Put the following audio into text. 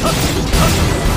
はっ